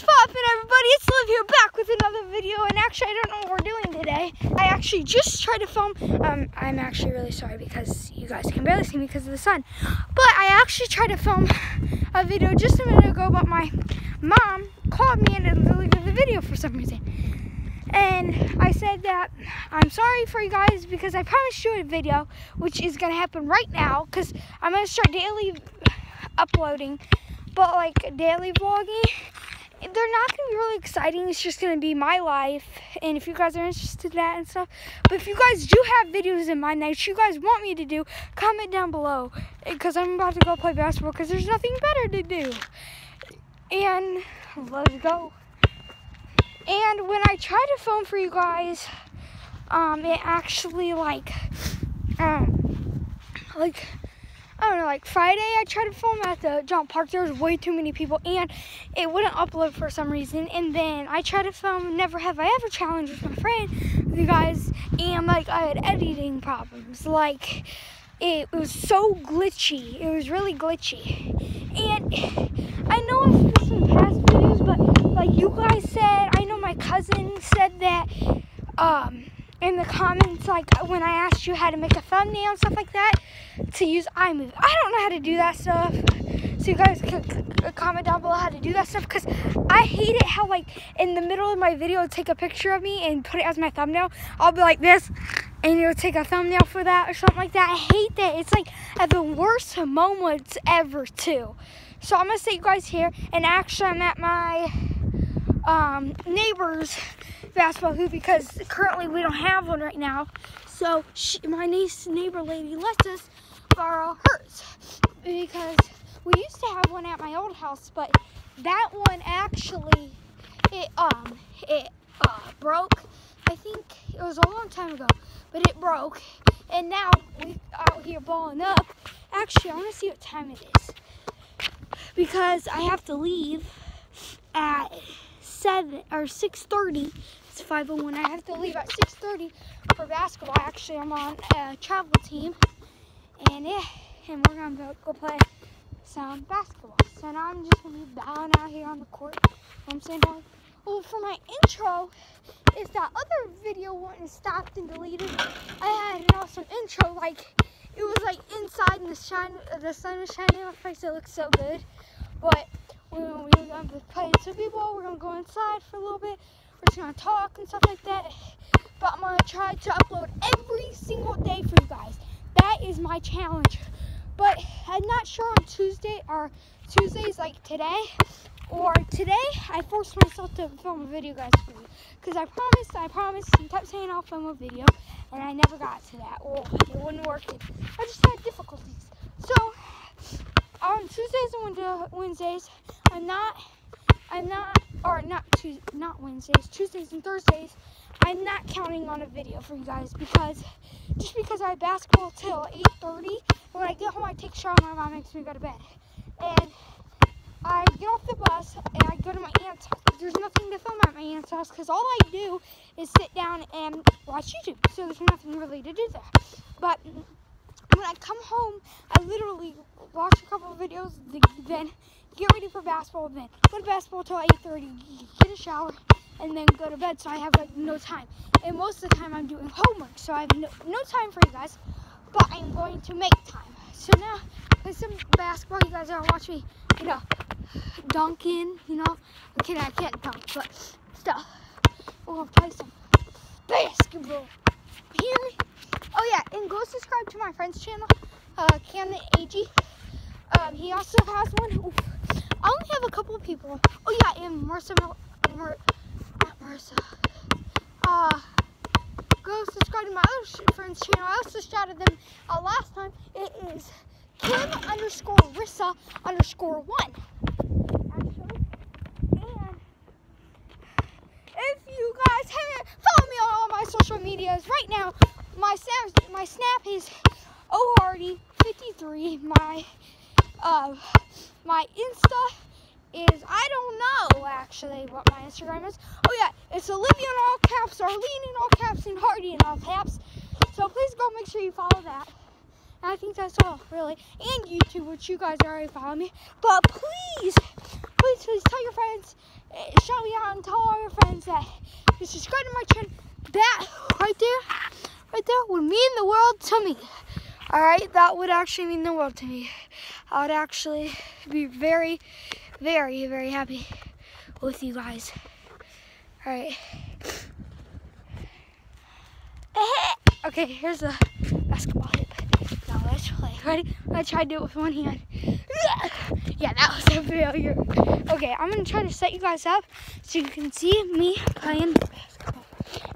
What's poppin', everybody? It's Liv here back with another video. And actually, I don't know what we're doing today. I actually just tried to film. Um, I'm actually really sorry because you guys can barely see me because of the sun. But I actually tried to film a video just a minute ago, but my mom called me and deleted the video for some reason. And I said that I'm sorry for you guys because I promised you a video, which is to happen right now because I'm to start daily uploading, but like daily vlogging they're not going to be really exciting. It's just going to be my life. And if you guys are interested in that and stuff. But if you guys do have videos in mind that you guys want me to do, comment down below. Because I'm about to go play basketball because there's nothing better to do. And let's go. And when I try to film for you guys, um, it actually like, um, like, I don't know, like Friday I tried to film at the John park. There was way too many people and it wouldn't upload for some reason. And then I tried to film Never Have I Ever challenge with my friend, you guys, and like I had editing problems. Like it, was so glitchy. It was really glitchy. And I know I've seen some past videos, but like you guys said, I know my cousin said that um in the comments, like when I asked you how to make a thumbnail and stuff like that, to use iMovie. I don't know how to do that stuff. So you guys can comment down below how to do that stuff because I hate it how like in the middle of my video take a picture of me and put it as my thumbnail. I'll be like this and you'll take a thumbnail for that or something like that. I hate that. It's like at the worst moments ever too. So I'm gonna say you guys here and actually I'm at my um, neighbor's basketball hoop because currently we don't have one right now. So she, my niece neighbor lady lets us borrow hers because we used to have one at my old house, but that one actually it um it uh, broke. I think it was a long time ago, but it broke, and now we're out here balling up. Actually, I want to see what time it is because I have to leave at seven or six thirty. It's five oh one. I have to leave at six thirty for basketball. Actually, I'm on a travel team, and yeah, and we're gonna go play some basketball. So now I'm just gonna be bowing out here on the court. I'm saying, well, oh, for my intro, is that other video wasn't stopped and deleted. I had an awesome intro, like it was like inside and the shine, the sun was shining on my face. It looked so good, but we're, gonna be playing some people. We're gonna go inside for a little bit. We're just gonna talk and stuff like that. But I'm gonna try to upload every single day for you guys. That is my challenge. But I'm not sure on Tuesday or Tuesdays like today or today I forced myself to film a video guys for you because I promised I promised and kept saying I'll film a video and I never got to that it wasn't working I just had difficulties so on Tuesdays and Wednesdays I'm not I'm not or not Tuesday, not Wednesdays Tuesdays and Thursdays I'm not counting on a video for you guys because just because I have basketball till 8.30 when I get home I take a shower my mom makes me go to bed and I get off the bus and I go to my aunt's house. There's nothing to film at my aunt's house because all I do is sit down and watch YouTube. So there's nothing really to do there. But when I come home, I literally watch a couple videos, then get ready for basketball, then go to basketball till 8.30, get a shower, and then go to bed so I have like no time. And most of the time I'm doing homework, so I have no, no time for you guys, but I'm going to make time. So now, play some basketball. You guys are watching me, you know, dunking, you know. Okay, I can't dunk, but still. Oh, We're going to play some basketball. You hear me? Oh, yeah, and go subscribe to my friend's channel, uh, Camden AG. Um, he also has one. Oof. I only have a couple people. Oh, yeah, and Marissa, Mar not Marissa. Uh, go subscribe to my other friend's channel. I also shouted them uh, last time. It is Kim underscore Rissa underscore one. Actually. And if you guys haven't followed me on all my social medias right now, my snap my snap is O Hardy 53. My uh my Insta is I don't know actually what my Instagram is. Oh yeah, it's Olivia in all caps, Arlene in all caps, and Hardy in all caps. So please go make sure you follow that. And I think that's all, really. And YouTube, which you guys already follow me. But please, please, please tell your friends uh, shout me out and tell all your friends that you subscribe to my channel. That right there, right there would mean the world to me. All right, that would actually mean the world to me. I would actually be very, very, very happy with you guys. All right. Okay, here's the basketball hit. Now let's play. Ready? I tried to do it with one hand. Yeah, that was a failure. Okay, I'm gonna try to set you guys up so you can see me playing.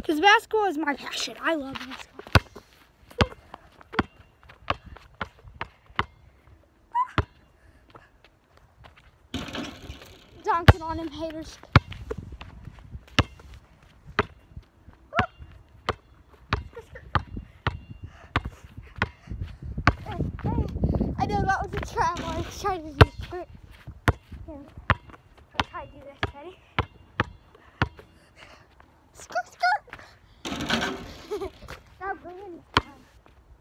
Because basketball is my passion. I love basketball. Dunking on him, haters. I know that was a trap. I was trying to do skirt. Here. I'll try to do this. Ready? Skirt. now bring in this time. I'm gonna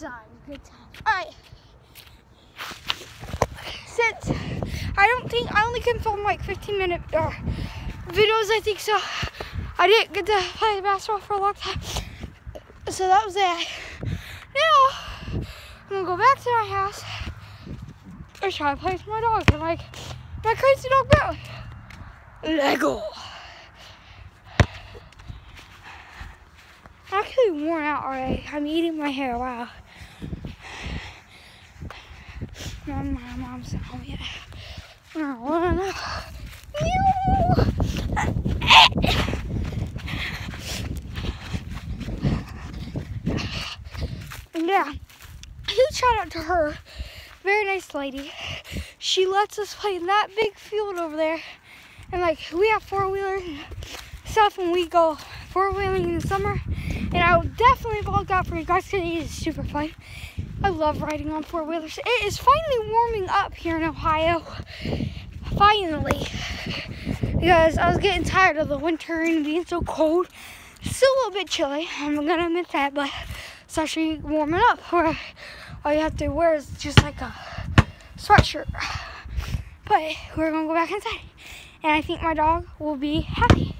time, good time. All right. Since I don't think I only can film like 15 minute uh, videos, I think so. I didn't get to play basketball for a long time, so that was it. Now I'm gonna go back to my house or try to play with my dog and like my crazy dog Bentley. Lego. I'm worn out already. I'm eating my hair. Wow. My, my mom's at home yet. Yeah. Huge shout out to her. Very nice lady. She lets us play in that big field over there. And like we have four wheelers and stuff and we go four wheeling in the summer. And I will definitely vlog that for you guys because it is super fun. I love riding on four wheelers. It is finally warming up here in Ohio. Finally. Because I was getting tired of the winter and being so cold. Still a little bit chilly. I'm gonna admit that, but it's actually warming up. Where all you have to wear is just like a sweatshirt. But we're gonna go back inside. And I think my dog will be happy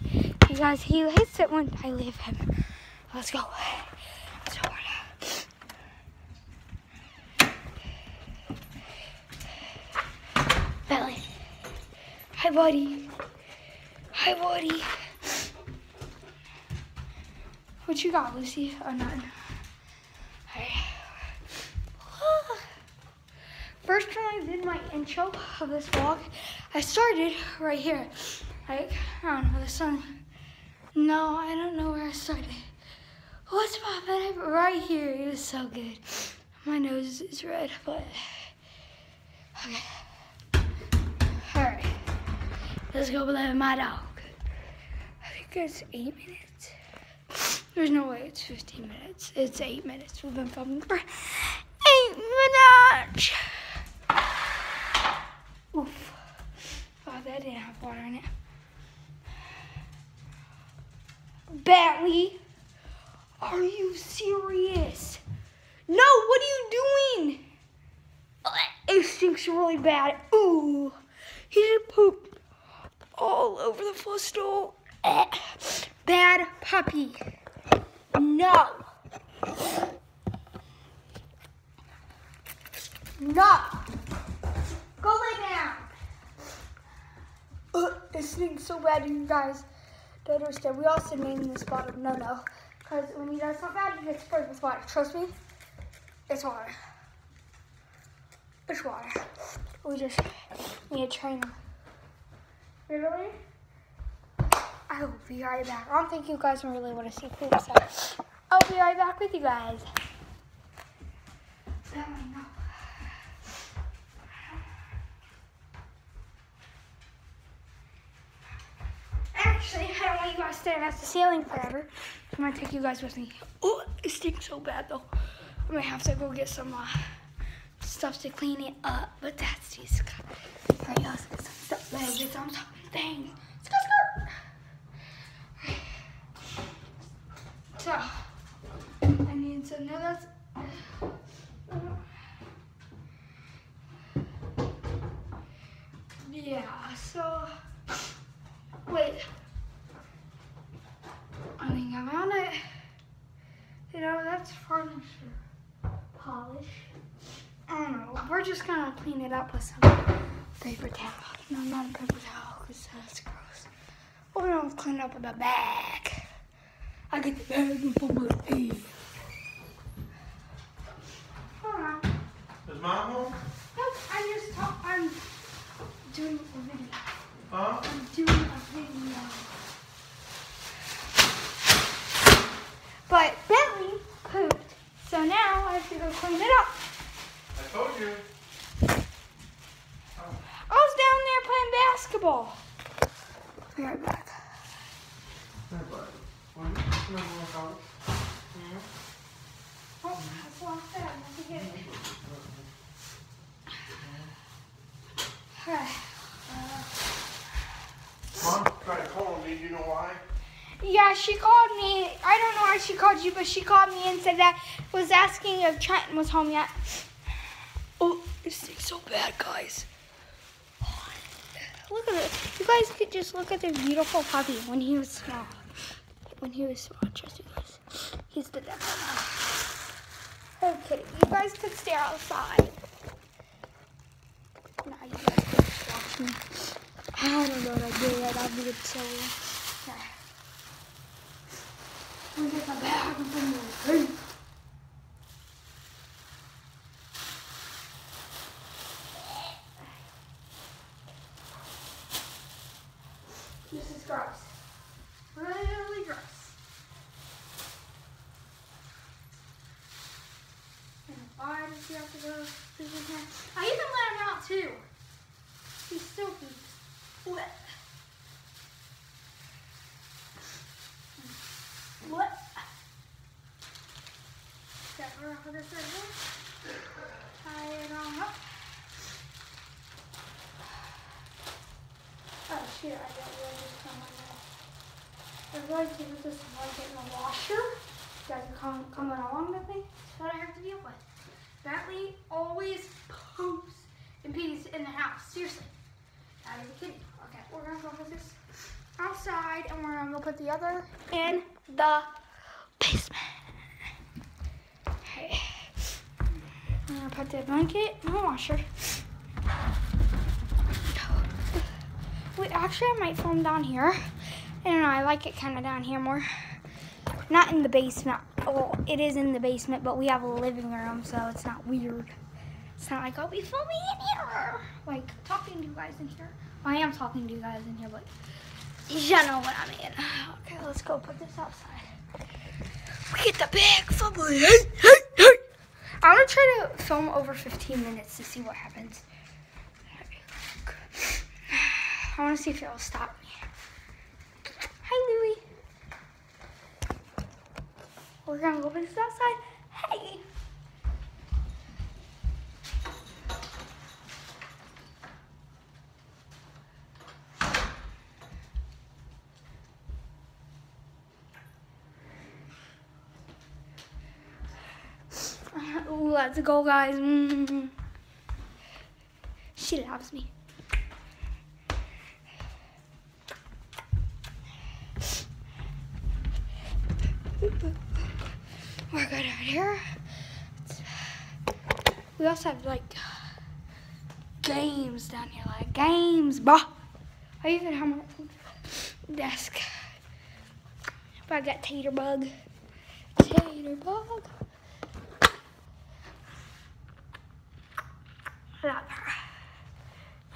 because he hates it when I leave him. Let's go. Bentley. Hi, buddy. Hi, buddy. What you got, Lucy? Oh, nothing. First time I did my intro of this vlog, I started right here. Like, I don't know, the sun. No, I don't know where I started. What's popping right here? It was so good. My nose is red, but okay. Alright. Let's go play with my dog. I think it's eight minutes. There's no way it's 15 minutes. It's eight minutes. We've been filming for eight minutes. Oof. Oh, that didn't have water in it. Bentley, are you serious? No, what are you doing? It stinks really bad. Ooh, he just pooped all over the footstool. Bad puppy. No. No. Go lay down. Uh, it stinks so bad, you guys don't understand. We also named this bottle No No. Because when he does something bad, he gets sprayed with water. Trust me, it's water. It's water. We just need to train. Really? I will be right back. I don't think you guys really want to see poop, so I'll be right back with you guys. Staring at the ceiling forever. I'm gonna take you guys with me. Oh, it stinks so bad though. I'm gonna have to go get some uh, stuff to clean it up, but that's just. Alright, get some stuff. Let's get some stuff. Skirt. So, I need know that's. Yeah, so. Wait. I think I it. You know, that's furniture polish. I don't know. We're just gonna clean it up with some paper towel. No, not a paper towel, because that's gross. We're gonna clean it up with a bag. I get the bag and put my feet. Hold. Is mom home? Nope, I just I'm doing a video. Huh? I'm doing a video. But Bentley pooped, so now I have to go clean it up. I told you. I was down there playing basketball. Be right back. Hey, bud. Will you come over and help? Oh, that's locked there. I have to get it. Alright. Mom tried calling me. Do you know why? Yeah, she called me. I don't know why she called you, but she called me and said that was asking if Trenton was home yet. Oh, this thing's so bad, guys. Look at it. You guys could just look at the beautiful puppy when he was small. When he was small, trust you guys. He's the devil now. Okay, you guys could stare outside. Nah, you guys could just watch me. I don't know what I did. That'd be so weird. Okay. We get the bag from the tree. This is gross. Really gross. And why does he have to go to the tent? I even let him out too. He still keeps wet. What? Step around for right here. Tie it on up. Oh shit, I got really just come on there. I'm going to put this blanket in the washer. You guys are coming along with me? That's what I have to deal with. Bentley always poops and pees in the house. Seriously. Is a kidding. Okay, we're gonna go put this outside and we're gonna go put the other in the basement. Okay. I'm gonna put the blanket in the washer. Wait, actually, I might film down here. I don't know, I like it kind of down here more. Not in the basement. Well, it is in the basement, but we have a living room, so it's not weird. It's not like oh, I'll be filming in here. Like, talking to you guys in here. Well, I am talking to you guys in here, but you know what I mean. Okay, let's go put this outside. We get the big fumble. I'm gonna try to film over 15 minutes to see what happens. I wanna see if it'll stop me. Hi, Louie. We're gonna go put outside. Hey. Let's go, guys. Mm. She loves me. We're good out here. We also have like games down here, like games. Bah. I even have my desk. If I got tater bug, tater bug.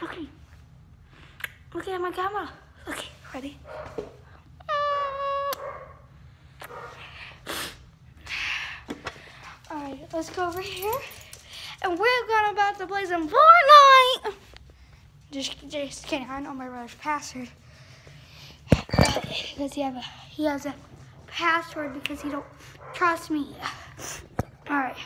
Looking. Looking at my camera. Okay, ready? Alright, let's go over here. And we're gonna about to play some Fortnite. Just, just kidding. I know my brother's password. because he have a he has a password because he don't trust me. All right.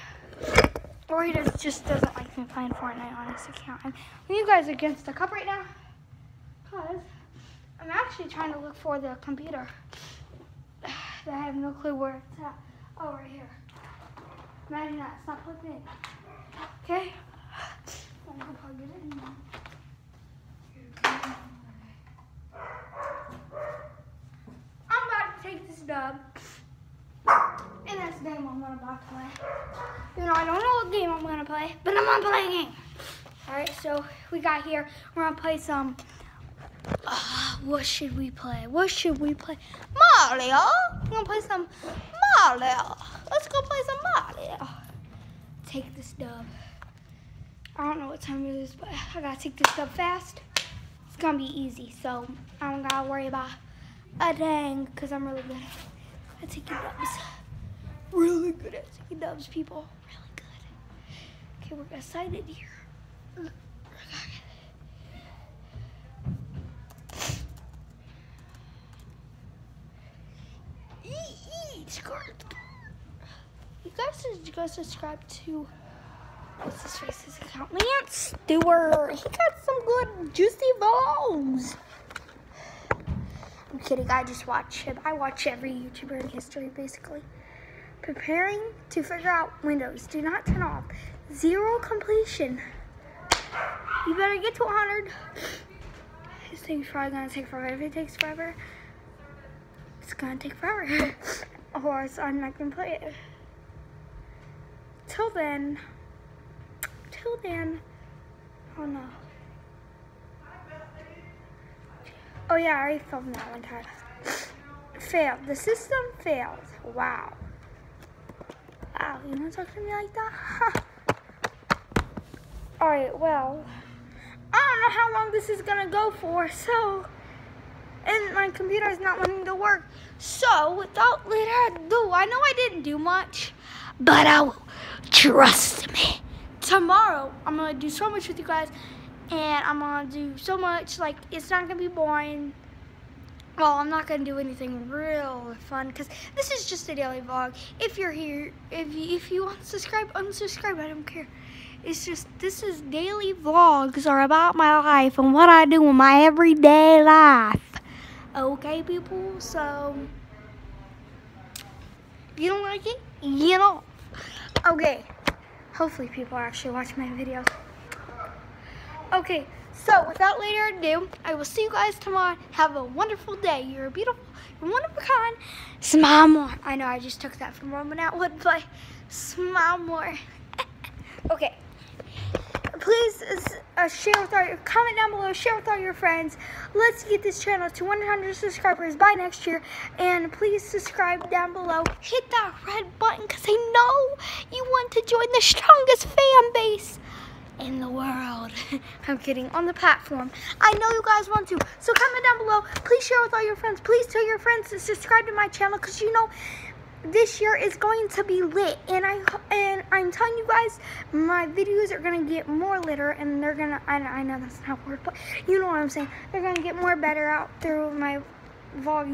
Or he just doesn't like me playing Fortnite on his account. Are you guys against the cup right now? Cause I'm actually trying to look for the computer. I have no clue where it's at. Oh, right here. Imagine that. It's not plugged in. Okay. I'm gonna plug it in. I'm about to take this dub. And that's the game I'm gonna about to play. You know, I don't know what game I'm gonna play, but I'm gonna play a game. Alright, so we got here. We're gonna play some. What should we play? What should we play? Mario! We're gonna play some Mario. Let's go play some Mario. Take this dub. I don't know what time it is, but I gotta take this dub fast. It's gonna be easy, so I don't gotta worry about a dang, because I'm really good at taking dubs. Really good at taking dubs, people. Really good. Okay, we're excited here. You guys go subscribe to what's his face's account? Lance Stewart. He got some good juicy vlogs. I'm kidding. I just watch him. I watch every YouTuber in history, basically. Preparing to figure out windows. Do not turn off. Zero completion. You better get to 100. This thing's probably to take forever. If it takes forever, it's to take forever. or else I'm not to play it. Till then, till then, oh no. Oh yeah, I already filmed that one time. Failed. The system failed. Wow. Wow, you want to talk to me like that? Huh. Alright, well, I don't know how long this is to go for, so, and my computer is not wanting to work. So, without later ado, I know I didn't do much, but I will trust me. Tomorrow, I'm going to do so much with you guys, and I'm going to do so much, like, it's not going to be boring. Well, I'm not going to do anything real fun because this is just a daily vlog. If you're here, if you, if you want subscribe, unsubscribe, I don't care. It's just, this is daily vlogs are about my life and what I do in my everyday life. Okay, people? So, you don't like it, you know. Okay. Hopefully people are actually watch my videos. Okay, so without later ado, I will see you guys tomorrow. Have a wonderful day. You're a beautiful, you're one of a kind. Smile more. I know I just took that from Roman Atwood, but smile more. okay. Please uh, share with all your, comment down below, share with all your friends. Let's get this channel to 100 subscribers by next year. And please subscribe down below. Hit that red button because I know you want to join the strongest fan base in the world. I'm kidding, on the platform. I know you guys want to. So comment down below. Please share with all your friends. Please tell your friends to subscribe to my channel because you know this year is going to be lit and I and I'm telling you guys my videos are gonna get more litter and they're gonna I, I know that's not a word but you know what I'm saying. They're gonna get more better out through my uh,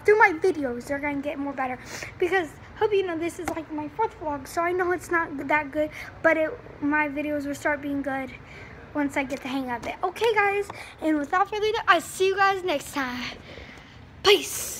through my videos they're gonna get more better. Because hope you know this is like my fourth vlog so I know it's not that good but it my videos will start being good once I get the hang of it. Okay guys and without further ado I see you guys next time. Peace